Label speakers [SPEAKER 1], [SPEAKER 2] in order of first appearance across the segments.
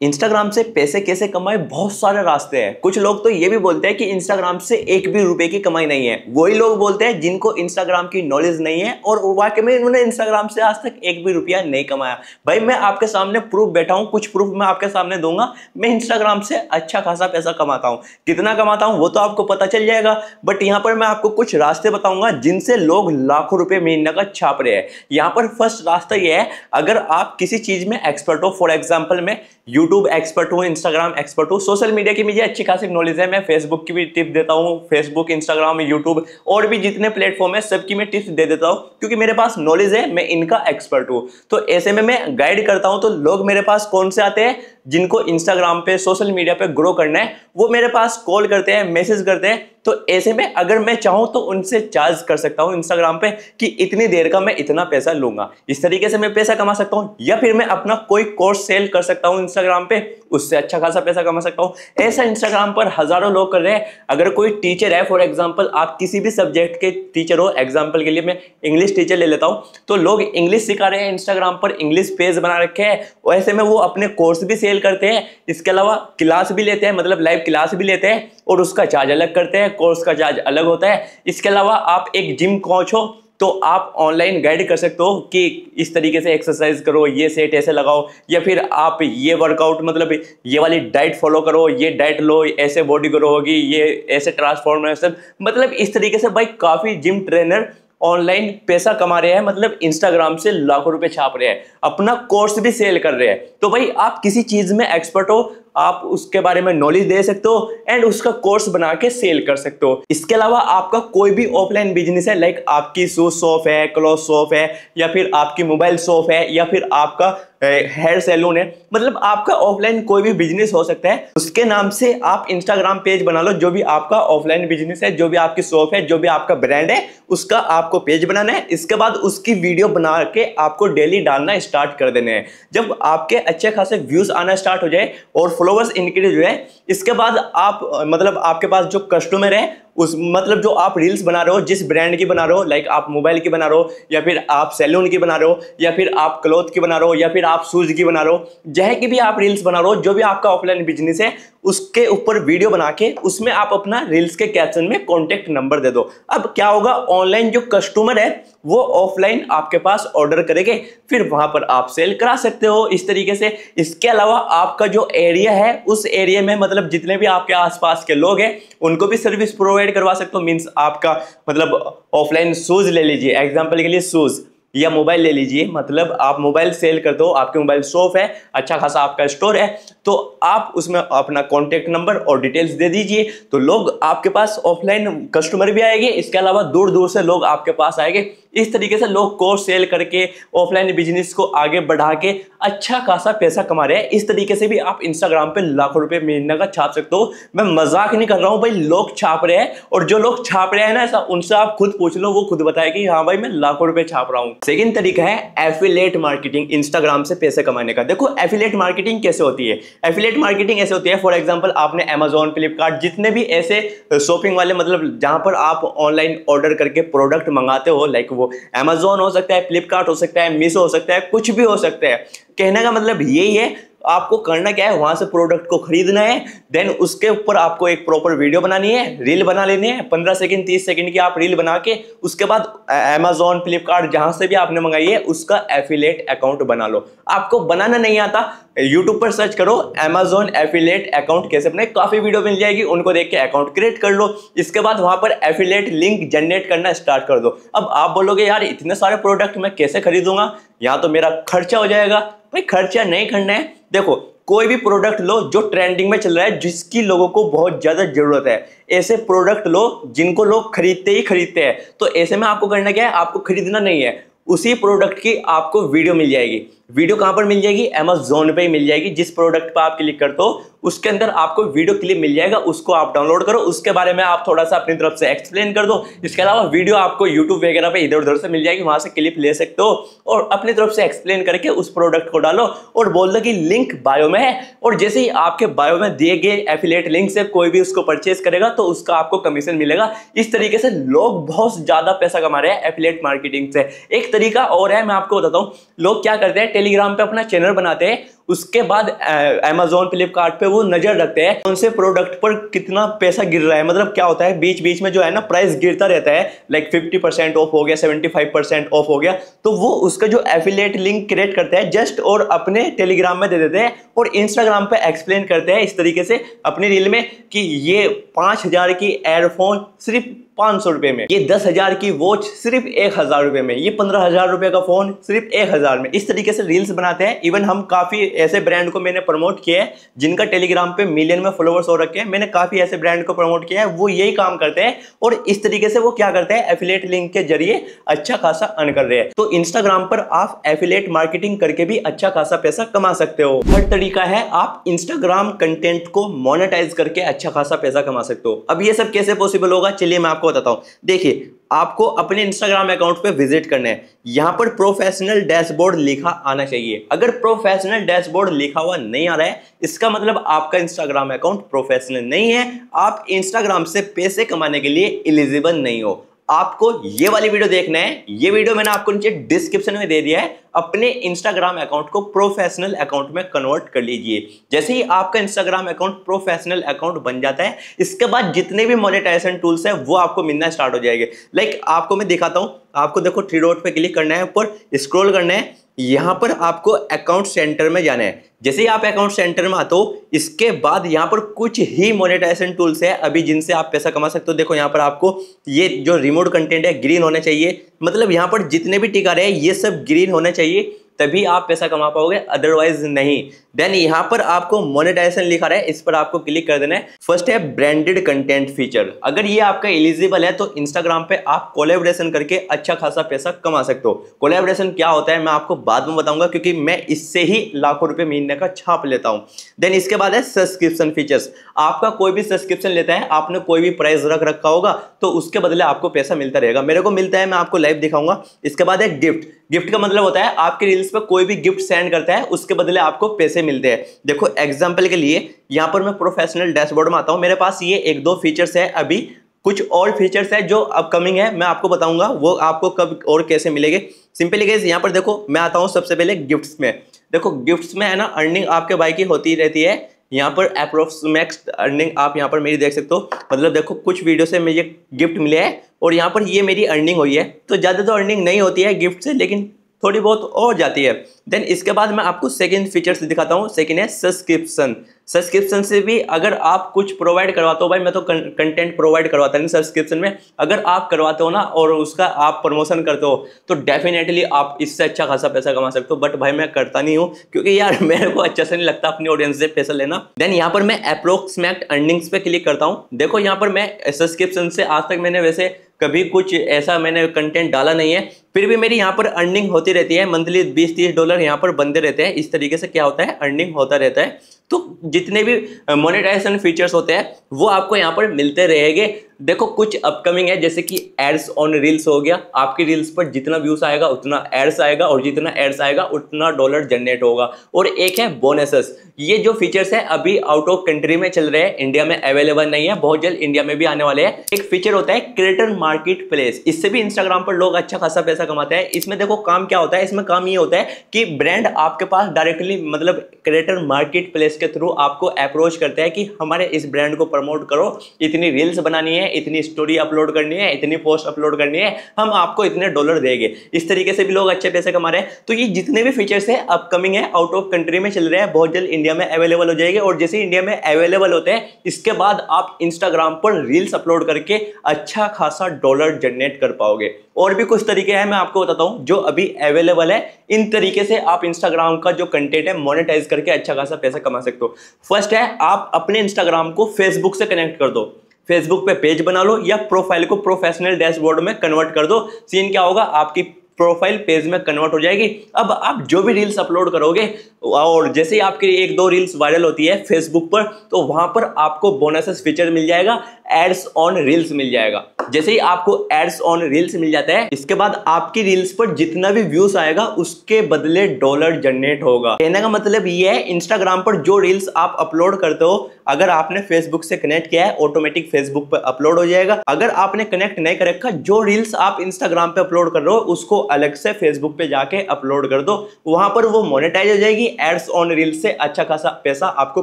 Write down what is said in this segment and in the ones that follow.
[SPEAKER 1] Instagram से पैसे कैसे कमाए? बहुत सारे रास्ते हैं। कुछ लोग तो ये भी बोलते हैं कि इंस्टाग्राम से एक भी रुपए की कमाई नहीं है। वही लोग बोलते हैं जिनको इंस्टाग्राम की नॉलेज नहीं है और वाकई में इन्होंने इंस्टाग्राम से आज तक एक भी रुपया नहीं कमाया। भाई, मैं आपके सामने प्रूफ बैठा हूँ, कुछ प्रूफ मैं आपके सामने दूँगा। मैं इंस्टाग्राम से अच्छा खासा पैसा कमाता हूँ। कितना कमाता हूँ, वो तो आपको पता चल जाएगा। बट यहाँ पर मैं आपको कुछ रास्ते बताऊँगा जिनसे लोग लाखों रुपए महीने का छाप रहे हैं। यहाँ पर फ़र्स्ट रास्ता यह है, अगर आप किसी चीज़ में एक्सपर्ट हो फॉर एग्ज़ाम्पल में यूट्यूब एक्सपर्ट हूँ इंस्टाग्राम एक्सपर्ट हूँ। सोशल मीडिया की मुझे अच्छी खासी नॉलेज है। मैं फेसबुक की भी टिप देता हूँ फेसबुक इंस्टाग्राम यूट्यूब और भी जितने प्लेटफॉर्म है, सबकी मैं टिप्स दे देता हूँ क्योंकि मेरे पास नॉलेज है, मैं इनका एक्सपर्ट हूँ। तो ऐसे में मैं गाइड करता हूँ तो लोग मेरे पास कौन से आते हैं? जिनको इंस्टाग्राम पे सोशल मीडिया पे ग्रो करना है, वो मेरे पास कॉल करते हैं मैसेज करते हैं। तो ऐसे में अगर मैं चाहूँ तो उनसे चार्ज कर सकता हूँ इंस्टाग्राम पे कि इतनी देर का मैं इतना पैसा लूँगा। इस तरीके से मैं पैसा कमा सकता हूँ, या फिर मैं अपना कोई कोर्स सेल कर सकता हूँ इंस्टाग्राम पे, उससे अच्छा खासा पैसा कमा सकता हूँ। ऐसा इंस्टाग्राम पर हज़ारों लोग कर रहे हैं। अगर कोई टीचर है फॉर एग्ज़ाम्पल आप किसी भी सब्जेक्ट के टीचर हो एग्ज़ाम्पल के लिए मैं इंग्लिश टीचर ले लेता हूँ। तो लोग इंग्लिश सिखा रहे हैं इंस्टाग्राम पर इंग्लिश पेज बना रखे हैं। ऐसे में वो अपने कोर्स भी सेल करते हैं, इसके अलावा क्लास भी लेते हैं मतलब लाइव क्लास भी लेते हैं और उसका चार्ज अलग करते हैं कोर्स का चार्ज अलग होता है। इसके अलावा आप एक जिम कोच हो तो आप ऑनलाइन गाइड कर सकते हो कि इस तरीके से एक्सरसाइज करो, ये सेट ऐसे लगाओ, या फिर आप ये वर्कआउट मतलब ये वाली डाइट फॉलो करो, ये डाइट लो, ऐसे बॉडी ग्रो होगी, ये ऐसे ट्रांसफॉर्मेशन मतलब इस तरीके से भाई काफ़ी जिम ट्रेनर ऑनलाइन पैसा कमा रहे हैं मतलब इंस्टाग्राम से लाखों रुपए छाप रहे हैं, अपना कोर्स भी सेल कर रहे हैं। तो भाई, आप किसी चीज़ में एक्सपर्ट हो आप उसके बारे में नॉलेज दे सकते हो एंड उसका कोर्स बना के सेल कर सकते हो। इसके अलावा आपका कोई भी ऑफलाइन बिज़नेस है लाइक आपकी शूज़ शॉप है क्लॉथ शॉप है, या फिर आपकी मोबाइल शॉप है, या फिर आपका हेयर सैलून है मतलब आपका ऑफलाइन कोई भी बिज़नेस हो सकता है। उसके नाम से आप इंस्टाग्राम पेज बना लो, जो भी आपका ऑफलाइन बिज़नेस है, जो भी आपकी शॉप है, जो भी आपका ब्रांड है, उसका आपको पेज बनाना है। इसके बाद उसकी वीडियो बना के आपको डेली डालना स्टार्ट कर देने हैं। जब आपके अच्छे खासे व्यूज़ आना स्टार्ट हो जाए और फॉलोवर्स इंक्रीज हुए इसके बाद आप मतलब आपके पास जो कस्टमर है उस मतलब जो आप रील्स बना रहे हो, जिस ब्रांड की बना रहे हो लाइक आप मोबाइल की बना रहे हो, या फिर आप सैलून की बना रहे हो, या फिर आप क्लोथ की बना रहे हो, या फिर आप शूज़ की बना रहे हो, जह की भी आप रील्स बना रहे हो, जो भी आपका ऑफलाइन बिज़नेस है, उसके ऊपर वीडियो बना के उसमें आप अपना रील्स के कैप्शन में कॉन्टेक्ट नंबर दे दो। अब क्या होगा ऑनलाइन जो कस्टमर है, वो ऑफलाइन आपके पास ऑर्डर करेंगे, फिर वहाँ पर आप सेल करा सकते हो इस तरीके से। इसके अलावा आपका जो एरिया है, उस एरिया में मतलब जितने भी आपके आसपास के लोग हैं, उनको भी सर्विस प्रोवाइड करवा सकते हो मीन्स आपका मतलब ऑफलाइन शूज़ ले लीजिए। एग्ज़ाम्पल के लिए शूज़ या मोबाइल ले लीजिए। मतलब आप मोबाइल सेल कर दो आपके मोबाइल शॉप है अच्छा खासा आपका स्टोर है तो आप उसमें अपना कॉन्टेक्ट नंबर और डिटेल्स दे दीजिए। तो लोग आपके पास ऑफलाइन कस्टमर भी आएँगे, इसके अलावा दूर दूर से लोग आपके पास आएँगे। इस तरीके से लोग कोर्स सेल करके ऑफलाइन बिज़नेस को आगे बढ़ा के अच्छा खासा पैसा कमा रहे हैं। इस तरीके से भी आप इंस्टाग्राम पे लाखों रुपए महीने का छाप सकते हो। मैं मज़ाक नहीं कर रहा हूँ भाई, लोग छाप रहे हैं और जो लोग छाप रहे हैं ना ऐसा, उनसे आप खुद पूछ लो, वो खुद बताए कि हाँ भाई, मैं लाखों रुपए छाप रहा हूँ। सेकेंड तरीका है एफिलेट मार्केटिंग इंस्टाग्राम से पैसे कमाने का। देखो एफिलेट मार्केटिंग कैसे होती है? एफिलेट मार्केटिंग ऐसे होती है। फॉर एग्ज़ाम्पल आपने अमेजोन फ्लिपकार्ट जितने भी ऐसे शॉपिंग वाले मतलब जहाँ पर आप ऑनलाइन ऑर्डर करके प्रोडक्ट मंगाते हो लाइक वो अमेजोन हो सकता है फ्लिपकार्ट हो सकता है मीशो हो सकता है, कुछ भी हो सकता है। कहने का मतलब यही है आपको करना क्या है? वहाँ से प्रोडक्ट को खरीदना है देन उसके ऊपर आपको एक प्रॉपर वीडियो बनानी है रील बना लेनी है, पंद्रह सेकंड तीस सेकंड की आप रील बना के, उसके बाद अमेजोन फ्लिपकार्ट जहाँ से भी आपने मंगाई है, उसका एफिलेट अकाउंट बना लो। आपको बनाना नहीं आता यूट्यूब पर सर्च करो अमेजोन एफिलेट अकाउंट कैसे बनाए, काफ़ी वीडियो मिल जाएगी, उनको देख के अकाउंट क्रिएट कर लो, इसके बाद वहाँ पर एफिलेट लिंक जनरेट करना स्टार्ट कर दो। अब आप बोलोगे, यार, इतने सारे प्रोडक्ट मैं कैसे खरीदूँगा? यहाँ तो मेरा खर्चा हो जाएगा भाई खर्चा नहीं करना है। देखो, कोई भी प्रोडक्ट लो जो ट्रेंडिंग में चल रहा है, जिसकी लोगों को बहुत ज़्यादा ज़रूरत है। ऐसे प्रोडक्ट लो जिनको लोग खरीदते ही खरीदते हैं। तो ऐसे में आपको करना क्या है? आपको खरीदना नहीं है। उसी प्रोडक्ट की आपको वीडियो मिल जाएगी। वीडियो कहाँ पर मिल जाएगी? अमेजोन पे ही मिल जाएगी। जिस प्रोडक्ट पर आप क्लिक करते हो, उसके अंदर आपको वीडियो क्लिप मिल जाएगा, उसको आप डाउनलोड करो। उसके बारे में आप थोड़ा सा अपनी तरफ़ से एक्सप्लेन कर दो। इसके अलावा वीडियो आपको यूट्यूब वगैरह पे इधर उधर से मिल जाएगी, वहाँ से क्लिप ले सकते हो और अपनी तरफ़ से एक्सप्लेन करके उस प्रोडक्ट को डालो और बोल दो कि लिंक बायो में है। और जैसे ही आपके बायो में दिए गए एफिलेट लिंक से कोई भी उसको परचेज करेगा तो उसका आपको कमीशन मिलेगा। इस तरीके से लोग बहुत ज़्यादा पैसा कमा रहे हैं एफिलेट मार्केटिंग से। एक तरीका और है, मैं आपको बताता हूँ। लोग क्या करते हैं टेलीग्राम पे अपना चैनल बनाते हैं। उसके बाद अमेजोन फ्लिपकार्ट पे वो नज़र रखते हैं कौन से प्रोडक्ट पर कितना पैसा गिर रहा है। मतलब क्या होता है बीच बीच में जो है ना प्राइस गिरता रहता है। लाइक फिफ्टी परसेंट ऑफ़ हो गया सेवेंटी फाइव परसेंट ऑफ़ हो गया। तो वो उसका जो एफिलेट लिंक क्रिएट करते हैं जस्ट और अपने टेलीग्राम में दे देते हैं और इंस्टाग्राम पर एक्सप्लेन करते हैं इस तरीके से अपनी रील में कि ये पाँच हज़ार की एयरफोन सिर्फ़ पाँच सौ रुपए में, ये दस हज़ार की वॉच सिर्फ़ एक हज़ार रुपए में, ये पंद्रह हज़ार रुपए का फ़ोन सिर्फ़ एक हज़ार में। इस तरीके से रील्स बनाते हैं। इवन हम काफ़ी ऐसे ब्रांड को मैंने प्रमोट किया है, जिनका टेलीग्राम पे मिलियन में फॉलोअर्स हो रखे हैं, मैंने काफ़ी ऐसे ब्रांड को प्रमोट किया है, वो यही काम करते हैं और इस तरीके से वो क्या करते हैं एफिलेट लिंक के ज़रिए अच्छा खासा अर्न कर रहे हैं। तो इंस्टाग्राम पर आप एफिलेट मार्केटिंग करके भी अच्छा खासा पैसा कमा सकते हो। हर तरीका है, आप इंस्टाग्राम कंटेंट को मोनिटाइज करके अच्छा खासा पैसा कमा सकते हो। अब ये सब कैसे पॉसिबल होगा, चलिए मैं आपको बताता हूँ। देखिए आपको अपने इंस्टाग्राम अकाउंट पे विज़िट करने है। यहाँ पर प्रोफेशनल डैशबोर्ड लिखा आना चाहिए। अगर प्रोफेशनल डैशबोर्ड लिखा हुआ नहीं आ रहा है, इसका मतलब आपका इंस्टाग्राम अकाउंट प्रोफेशनल नहीं है। आप इंस्टाग्राम से पैसे कमाने के लिए एलिजिबल नहीं हो। आपको ये वाली वीडियो देखना है। ये वीडियो मैंने आपको नीचे डिस्क्रिप्शन में दे दिया है। अपने इंस्टाग्राम अकाउंट को प्रोफेशनल अकाउंट में कन्वर्ट कर लीजिए। जैसे ही आपका इंस्टाग्राम अकाउंट प्रोफेशनल अकाउंट बन जाता है, इसके बाद जितने भी मोनेटाइजेशन टूल्स है, वो आपको मिलना स्टार्ट हो जाएँगे। लाइक आपको मैं दिखाता हूँ। आपको देखो थ्री डॉट पे क्लिक करना है, ऊपर स्क्रोल करना है। यहाँ पर आपको अकाउंट सेंटर में जाना है। जैसे ही आप अकाउंट सेंटर में आते हो, इसके बाद यहाँ पर कुछ ही मोनेटाइजेशन टूल्स है अभी जिनसे आप पैसा कमा सकते हो। देखो यहाँ पर आपको ये जो रिमोट कंटेंट है ग्रीन होना चाहिए। मतलब यहाँ पर जितने भी टिका रहे हैं, ये सब ग्रीन होना चाहिए। तभी आप पैसा कमा पाओगे अदरवाइज़ नहीं। देन यहाँ पर आपको मोनेटाइजेशन लिखा रहा है, इस पर आपको क्लिक कर देना है। फ़र्स्ट है ब्रांडेड कंटेंट फीचर अगर ये आपका एलिजिबल है तो इंस्टाग्राम पे आप कोलेब्रेशन करके अच्छा खासा पैसा कमा सकते हो। कोलेब्रेशन क्या होता है, मैं आपको बाद में बताऊँगा, क्योंकि मैं इससे ही लाखों रुपए महीने का छाप लेता हूँ। देन इसके बाद है सब्सक्रिप्शन फीचर्स आपका कोई भी सब्सक्रिप्शन लेता है, आपने कोई भी प्राइस रख रखा होगा तो उसके बदले आपको पैसा मिलता रहेगा। मेरे को मिलता है, मैं आपको लाइव दिखाऊँगा। इसके बाद है गिफ्ट गिफ्ट का मतलब होता है, आपके रील्स पर कोई भी गिफ्ट सेंड करता है, उसके बदले आपको पैसे मिलते हैं। देखो एग्ज़ाम्पल के लिए, यहाँ पर मैं प्रोफेशनल डैशबोर्ड में आता हूँ। मेरे पास ये एक दो फीचर्स है अभी। कुछ और फीचर्स है जो अपकमिंग है, मैं आपको बताऊँगा। वो आपको कब और कैसे मिलेंगे। सिंपली गेज यहाँ पर देखो, मैं आता हूँ सबसे पहले गिफ्ट्स में। देखो गिफ्ट्स में है ना अर्निंग आपके भाई की होती रहती है। यहाँ पर अप्रोक्सीमेक्स अर्निंग आप यहाँ पर मेरी देख सकते हो। मतलब देखो, कुछ वीडियो से मुझे गिफ्ट मिले हैं और यहाँ पर ये मेरी अर्निंग हुई है। तो ज़्यादा तो अर्निंग नहीं होती है गिफ्ट से, लेकिन थोड़ी बहुत और जाती है। देन इसके बाद मैं आपको सेकेंड फीचर्स दिखाता हूँ। सेकंड है सब्सक्रिप्शन सब्सक्रिप्शन से भी अगर आप कुछ प्रोवाइड करवाते हो भाई, मैं तो कंटेंट प्रोवाइड करवाता नहीं सब्सक्रिप्शन में अगर आप करवाते हो ना और उसका आप प्रमोशन करते हो तो डेफिनेटली आप इससे अच्छा खासा पैसा कमा सकते हो। बट भाई मैं करता नहीं हूँ, क्योंकि यार मेरे को अच्छा से नहीं लगता अपनी ऑडियंस से पैसा लेना। देन यहाँ पर मैं अप्रोक्सीमेट अर्निंग्स पे क्लिक करता हूँ। देखो यहाँ पर मैं सब्सक्रिप्शन से आज तक मैंने वैसे कभी कुछ ऐसा मैंने कंटेंट डाला नहीं है। फिर भी मेरी यहाँ पर अर्निंग होती रहती है मंथली बीस तीस डॉलर यहाँ पर बनते रहते हैं। इस तरीके से क्या होता है अर्निंग होता रहता है। तो जितने भी मोनेटाइजेशन फीचर्स होते हैं, वो आपको यहाँ पर मिलते रहेंगे। देखो, कुछ अपकमिंग है, जैसे कि एड्स ऑन रील्स हो गया। आपकी रील्स पर जितना व्यूज़ आएगा, उतना एड्स आएगा और जितना एड्स आएगा, उतना डॉलर जनरेट होगा। और एक है बोनसेस ये जो फीचर्स है, अभी आउट ऑफ़ कंट्री में चल रहे हैं इंडिया में अवेलेबल नहीं है, बहुत जल्द इंडिया में भी आने वाले हैं। एक फीचर होता है क्रिएटर मार्केट प्लेस इससे भी इंस्टाग्राम पर लोग अच्छा खासा पैसा कमाते हैं। इसमें देखो काम क्या होता है, इसमें काम ये होता है कि ब्रांड आपके पास डायरेक्टली मतलब क्रिएटर मार्केट प्लेस के थ्रू आपको अप्रोच करते हैं कि हमारे इस ब्रांड को प्रमोट करो। इतनी रील्स बनानी है, इतनी स्टोरी अपलोड करनी है, इतनी पोस्ट अपलोड करनी है, हम आपको इतने डॉलर देंगे। इस तरीके से भी लोग अच्छे पैसे कमा रहे हैं। तो ये जितने भी फीचर्स है अपकमिंग है आउट ऑफ़ कंट्री में चल रहे हैं, बहुत जल्द इंडिया में अवेलेबल हो जाएँगे। और जैसे इंडिया में अवेलेबल होते हैं, इसके बाद आप इंस्टाग्राम पर रील्स अपलोड करके अच्छा खासा डॉलर जनरेट कर पाओगे। और भी कुछ तरीके हैं मैं आपको बताता हूँ, जो अभी अवेलेबल है, इन तरीके से आप इंस्टाग्राम का जो कंटेंट है मोनेटाइज करके अच्छा खासा पैसा कमा सकते हो। फ़र्स्ट है, आप अपने इंस्टाग्राम को फेसबुक से कनेक्ट कर दो। फेसबुक पे पेज बना लो या प्रोफ़ाइल को प्रोफेशनल डैशबोर्ड में कन्वर्ट कर दो। सीन क्या होगा? आपकी प्रोफ़ाइल पेज में कन्वर्ट हो जाएगी। अब आप जो भी रील्स अपलोड करोगे, और जैसे ही आपकी एक दो रील्स वायरल होती है फेसबुक पर तो वहाँ पर आपको बोनसेस फीचर मिल जाएगा एड्स ऑन रील्स मिल जाएगा। जैसे ही आपको एड्स ऑन रील्स मिल जाता है, इसके बाद आपकी रील्स पर जितना भी व्यूज़ आएगा, उसके बदले डॉलर जनरेट होगा। कहने का मतलब ये है इंस्टाग्राम पर जो रील्स आप अपलोड करते हो अगर आपने फेसबुक से कनेक्ट किया है ऑटोमेटिक फेसबुक पर अपलोड हो जाएगा। अगर आपने कनेक्ट नहीं कर रखा, जो रील्स आप इंस्टाग्राम पे अपलोड कर रहे हो, उसको अलग से फेसबुक पे जाके अपलोड कर दो। वहाँ पर वो मोनेटाइज हो जाएगी एड्स ऑन रील्स से अच्छा खासा पैसा आपको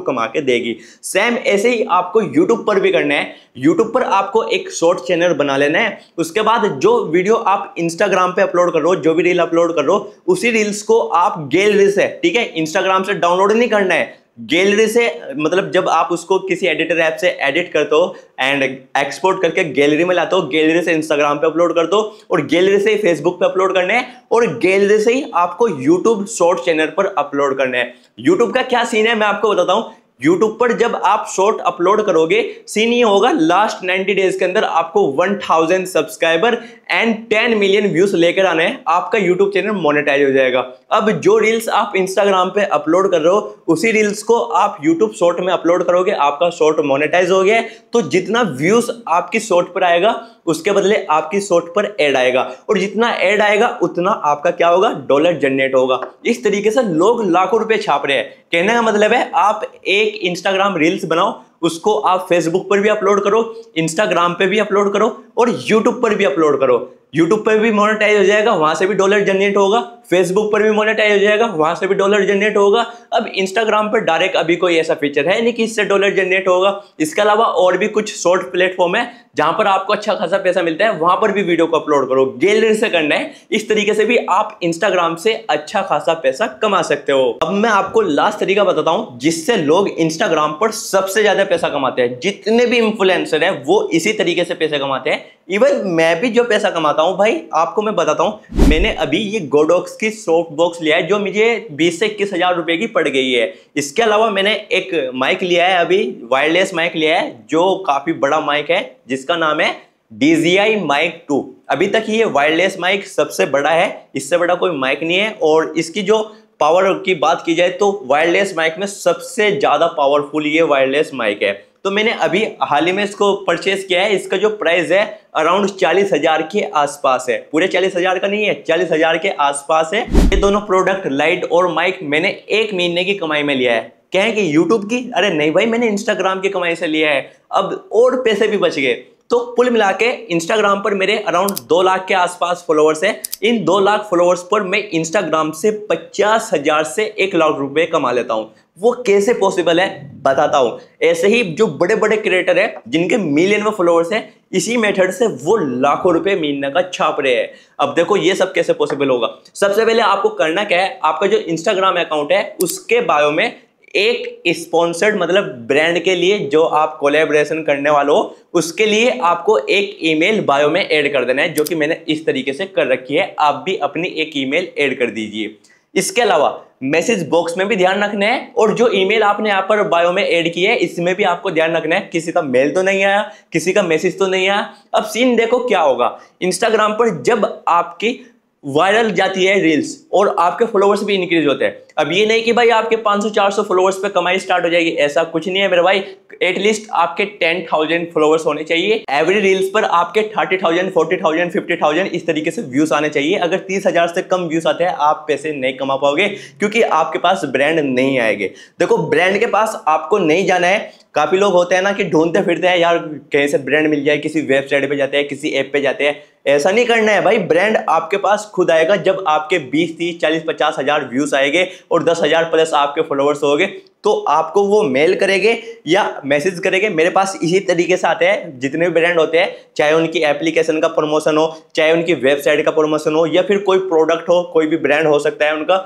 [SPEAKER 1] कमा के देगी। सेम ऐसे ही आपको यूट्यूब पर भी करना है। यूट्यूब पर आपको एक शॉर्ट चैनल बना लेना है। उसके बाद जो वीडियो आप इंस्टाग्राम पे अपलोड कर रहे हो, जो भी रील अपलोड कर रहे हो, उसी रील्स को आप गैलरी से ठीक है? इंस्टाग्राम से डाउनलोड नहीं करना है। गैलरी से मतलब जब आप उसको किसी एडिटर ऐप से एडिट करते हो एंड एक्सपोर्ट करके गैलरी में लाते हो गैलरी से इंस्टाग्राम पे अपलोड कर दो और गैलरी से ही फेसबुक पे अपलोड करने हैं और गैलरी से ही आपको यूट्यूब शॉर्ट चैनल पर अपलोड करने हैं। यूट्यूब का क्या सीन है मैं आपको बताता हूँ। यूट्यूब पर जब आप शॉर्ट अपलोड करोगे सीन ये होगा लास्ट 90 डेज़ के अंदर आपको 1000 सब्सक्राइबर एंड 10 मिलियन व्यूज़ लेकर आने आपका यूट्यूब चैनल मोनेटाइज हो जाएगा। अब जो रील्स आप इंस्टाग्राम पे अपलोड कर रहे हो, उसी रील्स को आप यूट्यूब शॉर्ट में अपलोड करोगे, आपका शॉर्ट मोनेटाइज हो गया तो जितना व्यूज़ आपकी शॉर्ट पर आएगा, उसके बदले आपकी शॉर्ट पर एड आएगा। और जितना एड आएगा, उतना आपका क्या होगा? डॉलर जनरेट होगा। इस तरीके से लोग लाखों रुपए छाप रहे हैं। कहने का मतलब है, आप एक इंस्टाग्राम रील्स बनाओ, उसको आप फेसबुक पर भी अपलोड करो इंस्टाग्राम पे भी अपलोड करो और यूट्यूब पर भी अपलोड करो। यूट्यूब पर भी मोनेटाइज हो जाएगा, वहाँ से भी डॉलर जनरेट होगा फेसबुक पर भी मोनेटाइज हो जाएगा, वहाँ से भी डॉलर जनरेट होगा। अब इंस्टाग्राम पर डायरेक्ट अभी कोई ऐसा फीचर है नहीं कि इससे डॉलर जनरेट होगा। इसके अलावा और भी कुछ शॉर्ट प्लेटफॉर्म है, जहाँ पर आपको अच्छा खासा पैसा मिलता है, वहाँ पर भी वीडियो को अपलोड करो। गैलरी से करना है, इस तरीके से भी आप इंस्टाग्राम से अच्छा खासा पैसा कमा सकते हो। अब मैं आपको लास्ट तरीका बताता हूँ, जिससे लोग इंस्टाग्राम पर सबसे ज़्यादा पैसा कमाते हैं। जितने भी इंफ्लुएंसर है, वो इसी तरीके से पैसे कमाते हैं। इवन मैं भी जो पैसा कमाता हूँ, भाई, आपको मैं बताता हूँ, मैंने अभी ये गोडॉक्स की सॉफ्ट बॉक्स लिया है, जो मुझे बीस से इक्कीस हज़ार रुपए की पड़ गई है। इसके अलावा मैंने एक माइक लिया है अभी वायरलेस माइक लिया है, जो काफ़ी बड़ा माइक है, जिसका नाम है DJI माइक 2 अभी तक ये वायरलेस माइक सबसे बड़ा है, इससे बड़ा कोई माइक नहीं है, और इसकी जो पावर की बात की जाए तो वायरलेस माइक में सबसे ज़्यादा पावरफुल ये वायरलेस माइक है। तो मैंने अभी हाल ही में इसको परचेस किया है। इसका जो प्राइस है अराउंड चालीस हज़ार के आसपास है। पूरे चालीस हज़ार का नहीं है, चालीस हज़ार के आसपास है। ये दोनों प्रोडक्ट लाइट और माइक मैंने एक महीने की कमाई में लिया है। कहें कि यूट्यूब की? अरे नहीं भाई, मैंने इंस्टाग्राम की कमाई से लिया है। अब और पैसे भी बच गए। तो कुल मिला के इंस्टाग्राम पर मेरे अराउंड दो लाख के आसपास फॉलोअर्स है। इन दो लाख फॉलोअर्स पर मैं इंस्टाग्राम से पचास हज़ार से एक लाख रुपए कमा लेता हूँ। वो कैसे पॉसिबल है, बताता हूँ। ऐसे ही जो बड़े बड़े क्रिएटर है, जिनके मिलियन में फॉलोअर्स है, इसी मेथड से वो लाखों रुपए महीने का छाप रहे हैं। अब देखो ये सब कैसे पॉसिबल होगा। सबसे पहले आपको करना क्या है, आपका जो इंस्टाग्राम अकाउंट है, उसके बायो में एक स्पॉन्सर्ड मतलब ब्रांड के लिए जो आप कोलेब्रेशन करने वाले हो, उसके लिए आपको एक ईमेल बायो में ऐड कर देना है, जो कि मैंने इस तरीके से कर रखी है। आप भी अपनी एक ईमेल ऐड कर दीजिए। इसके अलावा मैसेज बॉक्स में भी ध्यान रखना है, और जो ईमेल आपने यहाँ पर बायो में ऐड की है, इसमें भी आपको ध्यान रखना है, किसी का मेल तो नहीं आया, किसी का मैसेज तो नहीं आया। अब सीन देखो क्या होगा। इंस्टाग्राम पर जब आपकी वायरल जाती है रील्स और आपके फॉलोअर्स भी इंक्रीज होते हैं। अब ये नहीं कि भाई आपके 500-400 फॉलोअर्स पे कमाई स्टार्ट हो जाएगी ऐसा कुछ नहीं है मेरे भाई। एटलीस्ट आपके 10,000 फॉलोअर्स होने चाहिए। एवरी रील्स पर आपके 30,000, 40,000, 50,000 इस तरीके से व्यूज़ आने चाहिए। अगर 30,000 से कम व्यूज़ आते हैं आप पैसे नहीं कमा पाओगे क्योंकि आपके पास ब्रांड नहीं आएँगे। देखो ब्रांड के पास आपको नहीं जाना है। काफ़ी लोग होते हैं ना कि ढूंढते फिरते हैं यार कहीं से ब्रांड मिल जाए? किसी वेबसाइट पे जाते हैं किसी ऐप पे जाते हैं। ऐसा नहीं करना है भाई ब्रांड आपके पास खुद आएगा जब आपके 20 30 40 50 हज़ार व्यूज़ आएँगे और दस हज़ार प्लस आपके फॉलोअर्स हो तो आपको वो मेल करेंगे या मैसेज करेंगे। मेरे पास इसी तरीके से आते हैं, जितने भी ब्रांड होते हैं, चाहे उनकी एप्लीकेशन का प्रमोशन हो, चाहे उनकी वेबसाइट का प्रमोशन हो, या फिर कोई प्रोडक्ट हो, कोई भी ब्रांड हो सकता है उनका,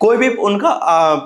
[SPEAKER 1] कोई भी उनका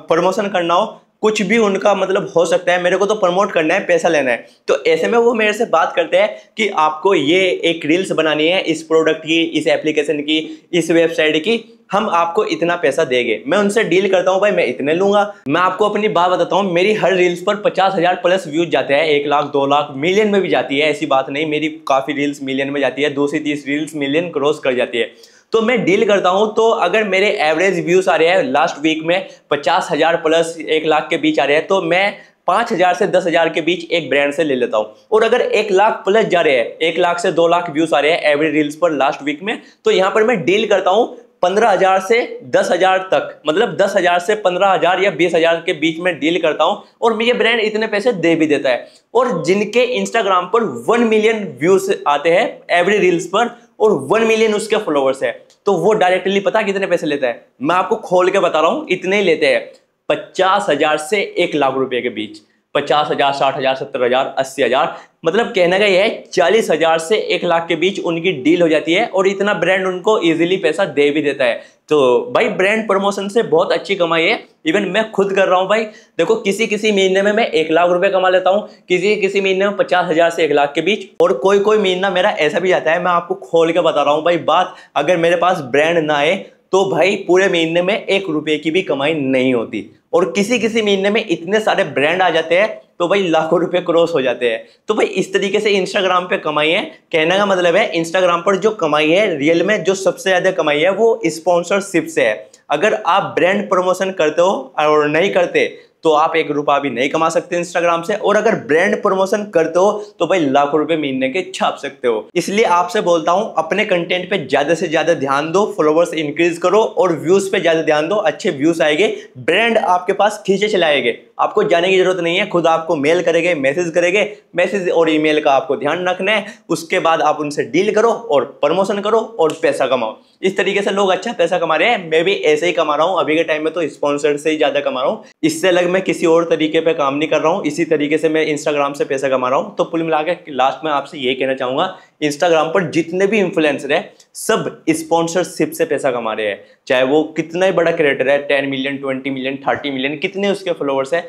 [SPEAKER 1] प्रमोशन करना हो कुछ भी उनका मतलब हो सकता है, मेरे को तो प्रमोट करना है, पैसा लेना है। तो ऐसे में वो मेरे से बात करते हैं कि आपको ये एक रील्स बनानी है, इस प्रोडक्ट की, इस एप्लीकेशन की, इस वेबसाइट की, हम आपको इतना पैसा देंगे। मैं उनसे डील करता हूँ, भाई मैं इतने लूँगा। मैं आपको अपनी बात बताता हूँ, मेरी हर रील्स पर पचास हज़ार प्लस व्यूज़ जाते हैं, एक लाख, दो लाख मिलियन में भी जाती है, ऐसी बात नहीं, मेरी काफ़ी रील्स मिलियन में जाती है, दो से तीस रील्स मिलियन क्रॉस कर जाती है। तो मैं डील करता हूँ तो अगर मेरे एवरेज व्यूज़ आ रहे हैं लास्ट वीक में पचास हज़ार प्लस एक लाख के बीच आ रहे हैं तो मैं पाँच हज़ार से दस हज़ार के बीच एक ब्रांड से ले लेता हूँ। और अगर एक लाख प्लस जा रहे हैं, एक लाख से दो लाख व्यूज़ आ रहे हैं एवरी रील्स पर लास्ट वीक में तो यहाँ पर मैं डील करता हूँ पंद्रह हज़ार से दस हज़ार तक। मतलब दस हज़ार से पंद्रह हज़ार या बीस हज़ार के बीच में डील करता हूँ, और मुझे ब्रांड इतने पैसे दे भी देता है। और जिनके इंस्टाग्राम पर वन मिलियन व्यूज़ आते हैं एवरी रील्स पर और वन मिलियन उसके फॉलोअर्स है। तो वो डायरेक्टली पता कितने पैसे लेता है? मैं आपको खोल के बता रहा हूँ, इतने ही लेते हैं। पचास हज़ार से एक लाख रुपए के बीच। पचास हज़ार, साठ हज़ार, सत्तर हज़ार, अस्सी हज़ार। मतलब कहने का यह है, चालीस हज़ार से एक लाख के बीच उनकी डील हो जाती है और इतना ब्रांड उनको इजीली पैसा दे भी देता है। तो भाई, ब्रांड प्रमोशन से बहुत अच्छी कमाई है। इवन मैं खुद कर रहा हूँ भाई, देखो किसी किसी महीने में मैं एक लाख रुपए कमा लेता हूँ किसी किसी महीने में पचास हज़ार से एक लाख के बीच और कोई कोई महीना मेरा ऐसा भी जाता है, मैं आपको खोल के बता रहा हूँ भाई, बात अगर मेरे पास ब्रांड ना आए तो भाई पूरे महीने में एक रुपए की भी कमाई नहीं होती। और किसी किसी महीने में इतने सारे ब्रांड आ जाते हैं तो भाई लाखों रुपए क्रॉस हो जाते हैं। तो भाई इस तरीके से इंस्टाग्राम पे कमाई है। कहने का मतलब है इंस्टाग्राम पर जो कमाई है रियल में जो सबसे ज़्यादा कमाई है, वो स्पॉन्सरशिप से है। अगर आप ब्रांड प्रमोशन करते हो और नहीं करते तो आप एक रुपया भी नहीं कमा सकते इंस्टाग्राम से। और अगर ब्रांड प्रमोशन करते हो तो भाई लाखों रुपए महीने के छाप सकते हो। इसलिए आपसे बोलता हूँ, अपने कंटेंट पे ज़्यादा से ज़्यादा ध्यान दो फॉलोवर्स इंक्रीज करो और व्यूज़ पे ज़्यादा ध्यान दो, अच्छे व्यूज़ आएँगे ब्रांड आपके पास खींचे चलाएँगे। आपको जाने की ज़रूरत नहीं है, खुद आपको मेल करेंगे मैसेज करेंगे मैसेज और ईमेल का आपको ध्यान रखना है। उसके बाद आप उनसे डील करो और प्रमोशन करो और पैसा कमाओ। इस तरीके से लोग अच्छा पैसा कमा रहे हैं। मैं भी ऐसे ही कमा रहा हूँ। अभी के टाइम में तो स्पॉन्सर से ही ज़्यादा कमा रहा हूँ। इससे अलग मैं किसी और तरीके पे काम नहीं कर रहा हूँ। इसी तरीके से मैं इंस्टाग्राम से पैसा कमा रहा हूँ। तो कुल मिला के लास्ट में आपसे ये कहना चाहूँगा इंस्टाग्राम पर जितने भी इन्फ्लुएंसर है सब स्पॉन्सरशिप से पैसा कमा रहे हैं। चाहे वो कितना ही बड़ा क्रिएटर है ten million twenty million thirty million कितने उसके फॉलोअर्स है,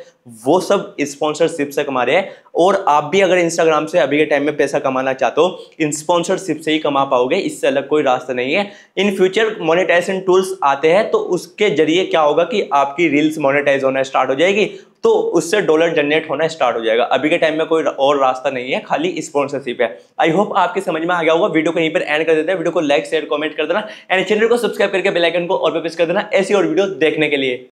[SPEAKER 1] वो सब स्पॉन्सरशिप से कमा रहे हैं। और आप भी अगर इंस्टाग्राम से अभी के टाइम में पैसा कमाना चाहते हो, इन स्पॉन्सरशिप से ही कमा पाओगे, इससे अलग कोई रास्ता नहीं है। इन फ्यूचर मोनेटाइजेशन टूल्स आते हैं तो उसके ज़रिए क्या होगा कि आपकी रील्स मोनेटाइज होना स्टार्ट हो जाएगी तो उससे डॉलर जनरेट होना स्टार्ट हो जाएगा। अभी के टाइम में कोई और रास्ता नहीं है, खाली स्पॉन्सरशिप है। आई होप आपके समझ में आ गया होगा। वीडियो कहीं पर एंड कर देते हैं। वीडियो को लाइक शेयर कमेंट कर देना। एंड चैनल को सब्सक्राइब करके बेलाइकन को और पे प्रेस कर देना। ऐसी और वीडियो देखने के लिए।